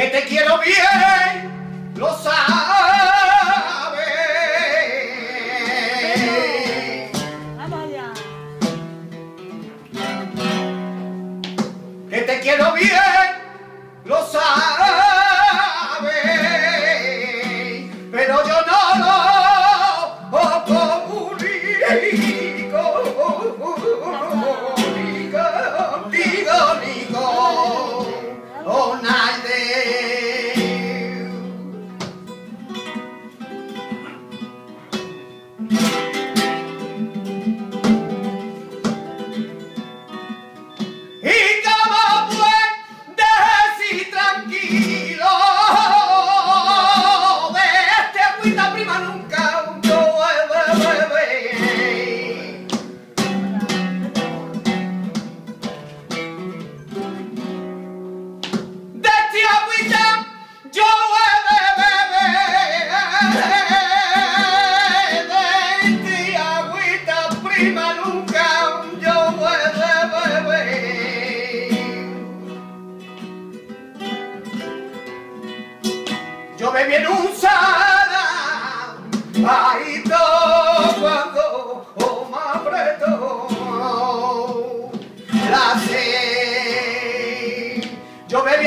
que te quiero bien, lo sabes. Que te quiero bien, lo sabes. prima nunca yo puedo beber. Yo bebí en un sala, ahí todo cuando oh, me apretó la sed. Yo bebí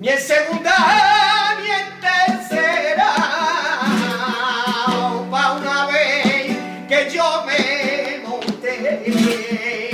ni en segunda ni en tercera. Pa' una vez que yo me monté.